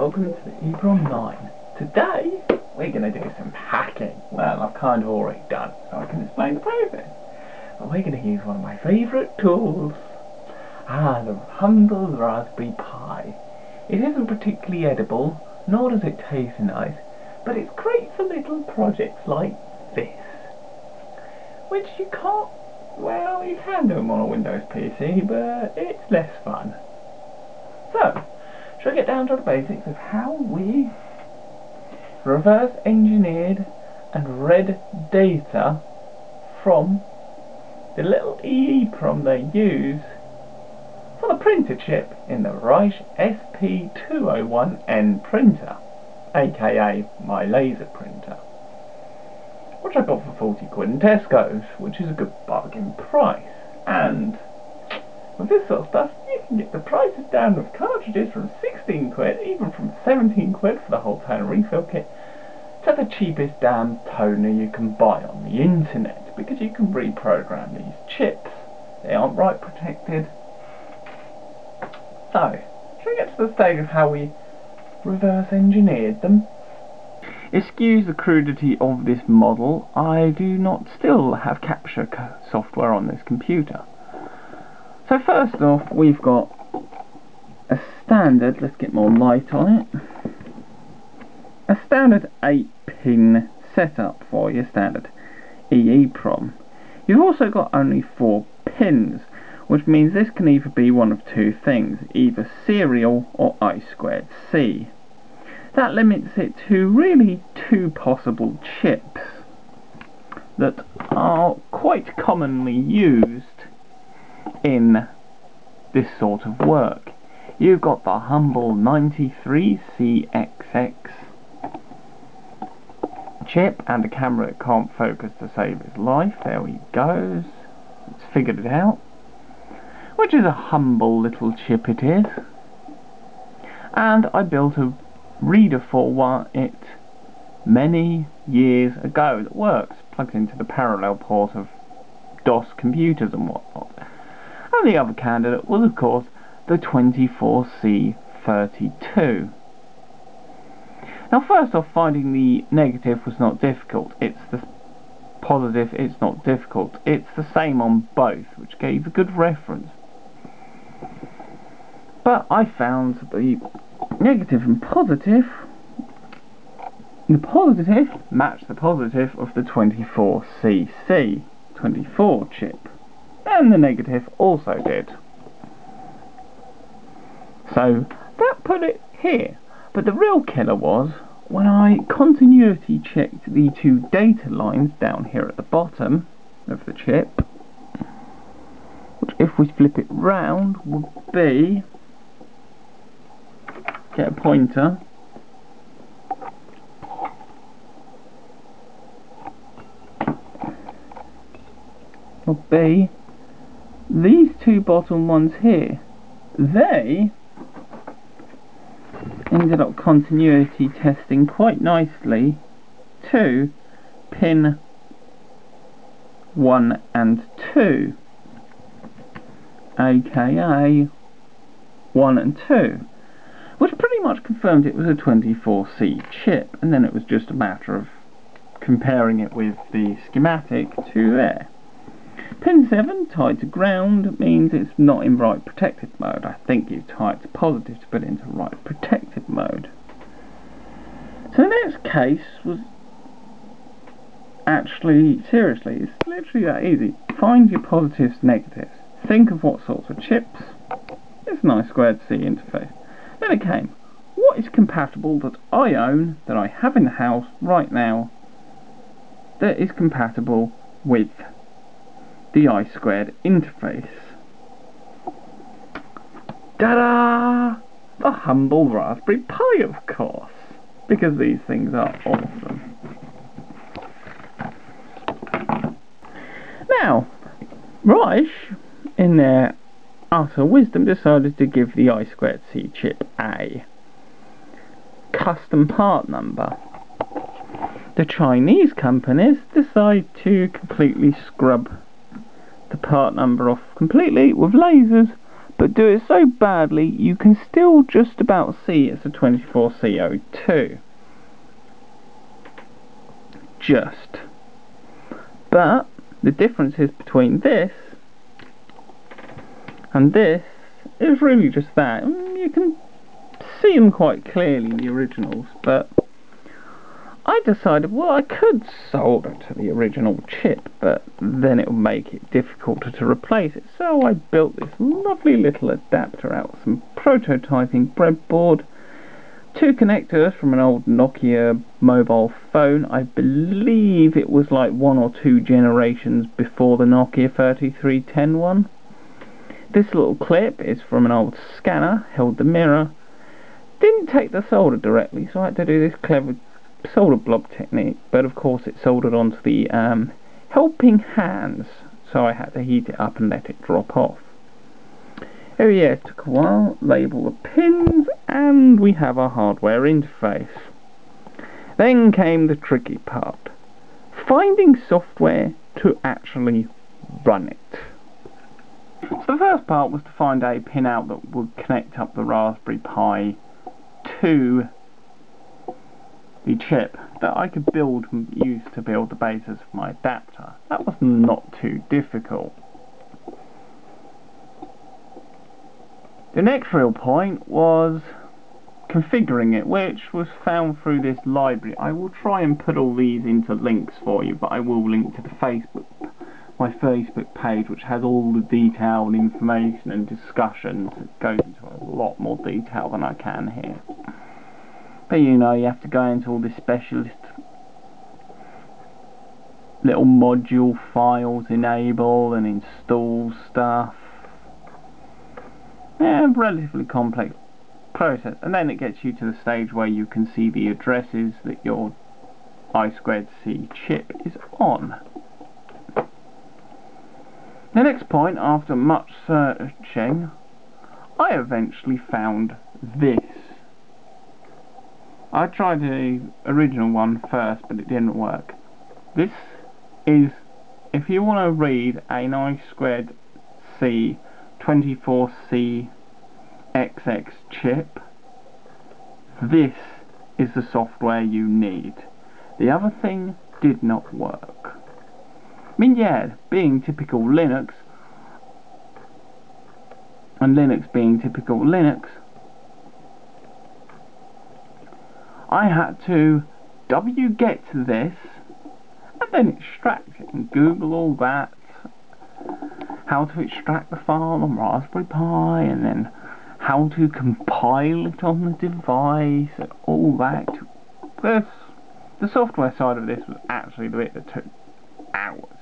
Welcome to the EPROM 9. Today we're going to do some hacking. Well, I've kind of already done, so I can explain the process. But we're going to use one of my favourite tools. Ah, the humble Raspberry Pi. It isn't particularly edible, nor does it taste nice, but it's great for little projects like this. Which you can't, well, you can do them on a Windows PC, but it's less fun. I get down to the basics of how we reverse engineered and read data from the little EEPROM they use for the printer chip in the Ricoh SP201N printer, aka my laser printer, which I got for 40 quid in Tesco's, which is a good bargain price. And with this sort of stuff, get the prices down of cartridges from 16 quid, even from 17 quid for the whole toner refill kit, to the cheapest damn toner you can buy on the internet, because you can reprogram these chips. They aren't write protected. So, shall we get to the stage of how we reverse engineered them? Excuse the crudity of this model, I do not still have capture software on this computer. So first off, we've got a standard, let's get more light on it, a standard 8 pin setup for your standard EEPROM. You've also got only 4 pins, which means this can either be one of two things, either serial or I squared C. That limits it to really two possible chips that are quite commonly used in this sort of work. You've got the humble 93CXX chip and a camera can't focus to save his life. There he goes. It's figured it out. Which is a humble little chip it is. And I built a reader for it many years ago that works. Plugs into the parallel port of DOS computers and whatnot. The other candidate was, of course, the 24C32. Now, first off, finding the negative was not difficult. It's the positive, it's not difficult. It's the same on both, which gave a good reference. But I found the negative and positive, the positive matched the positive of the 24CC 24 chip and the negative also did. So that put it here. But the real killer was when I continuity checked the two data lines down here at the bottom of the chip, which if we flip it round would be, get a pointer, would be these two bottom ones here, they ended up continuity testing quite nicely to pin 1 and 2 aka 1 and 2 which pretty much confirmed it was a 24C chip and then it was just a matter of comparing it with the schematic to there Pin 7 tied to ground means it's not in write protected mode. I think you tie it to positive to put it into write protected mode. So the next case was actually, seriously, it's literally that easy. Find your positives, negatives. Think of what sorts of chips. It's an I squared C interface. Then it came, what is compatible that I own, that I have in the house right now, that is compatible with the I squared interface. Ta-da! The humble Raspberry Pi, of course, because these things are awesome. Now, Ricoh, in their utter wisdom, decided to give the I squared C chip a custom part number. The Chinese companies decide to completely scrub the part number off completely with lasers, but do it so badly you can still just about see it's a 24C02 just. But the difference is between this and this is really just that. Mm, you can see them quite clearly in the originals but I decided, well, I could solder to the original chip, but then it would make it difficult to, replace it. So I built this lovely little adapter out of some prototyping breadboard, two connectors from an old Nokia mobile phone. I believe it was like one or two generations before the Nokia 3310 one. This little clip is from an old scanner, held the mirror. Didn't take the solder directly, so I had to do this clever solder blob technique, but of course it soldered onto the um, helping hands, so I had to heat it up and let it drop off. Oh yeah, it took a while, label the pins, and we have our hardware interface. Then came the tricky part, finding software to actually run it. So the first part was to find a pinout that would connect up the Raspberry Pi to the chip that I could build use to build the basis of my adapter. That was not too difficult. The next real point was configuring it, which was found through this library. I will try and put all these into links for you, but I will link to the Facebook, my Facebook page, which has all the detail and information and discussions. It goes into a lot more detail than I can here. But you know, you have to go into all the specialist little module files, enable and install stuff. Yeah, relatively complex process. And then it gets you to the stage where you can see the addresses that your I2C chip is on. The next point, after much searching, I eventually found this. I tried the original one first, but it didn't work. This is, if you want to read a nice squared C 24C XX chip, this is the software you need. The other thing did not work. I mean, yeah, being typical Linux, and Linux being typical Linux, I had to wget this and then extract it and Google all that how to extract the file on Raspberry Pi and then how to compile it on the device and all that. This, the software side of this was actually the bit that took hours.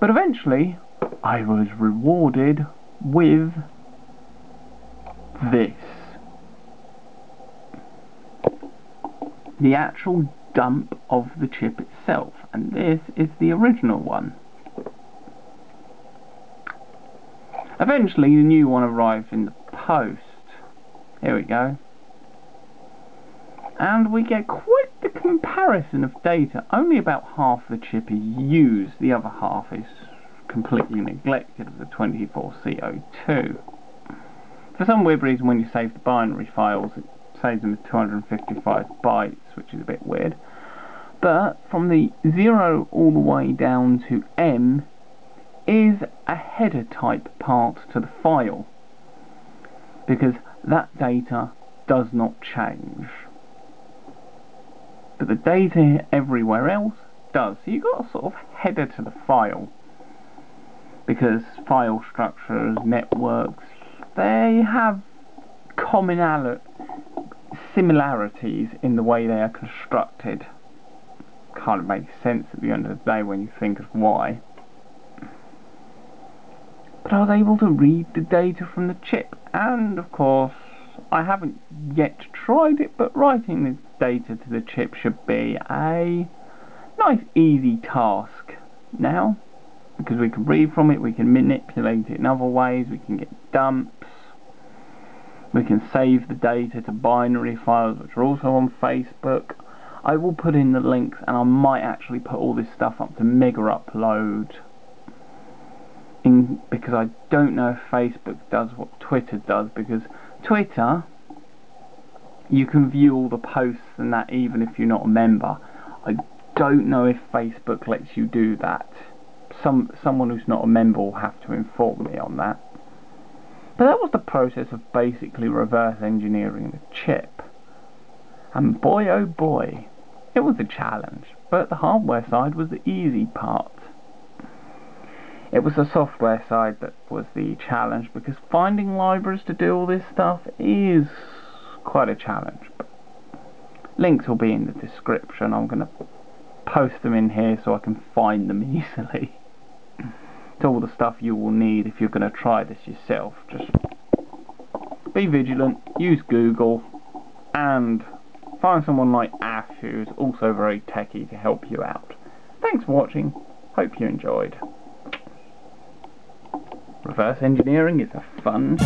But eventually I was rewarded with this. The actual dump of the chip itself and this is the original one. Eventually the new one arrived in the post. Here we go. And we get quite the comparison of data. Only about half the chip is used, the other half is completely neglected of the 24C02. For some weird reason when you save the binary files it saves them as 255 bytes, which is a bit weird. But from the 0 all the way down to M is a header type part to the file because that data does not change. But the data everywhere else does. So you've got a sort of header to the file because file structures, networks, they have commonality similarities in the way they are constructed kind of makes sense at the end of the day when you think of why. But I was able to read the data from the chip, and of course, I haven't yet tried it, but writing the data to the chip should be a nice easy task now, because we can read from it, we can manipulate it in other ways, we can get dumps, we can save the data to binary files which are also on Facebook. I will put in the links and I might actually put all this stuff up to mega upload in, because I don't know if Facebook does what Twitter does because Twitter you can view all the posts and that even if you're not a member. I don't know if Facebook lets you do that. Some someone who's not a member will have to inform me on that. But that was the process of basically reverse engineering the chip. And boy oh boy, it was a challenge, but the hardware side was the easy part. It was the software side that was the challenge because finding libraries to do all this stuff is quite a challenge. Links will be in the description. I'm going to post them in here so I can find them easily. All the stuff you will need if you're going to try this yourself. Just be vigilant, use Google, and find someone like Ash who's also very techy to help you out. Thanks for watching. Hope you enjoyed. Reverse engineering is a fun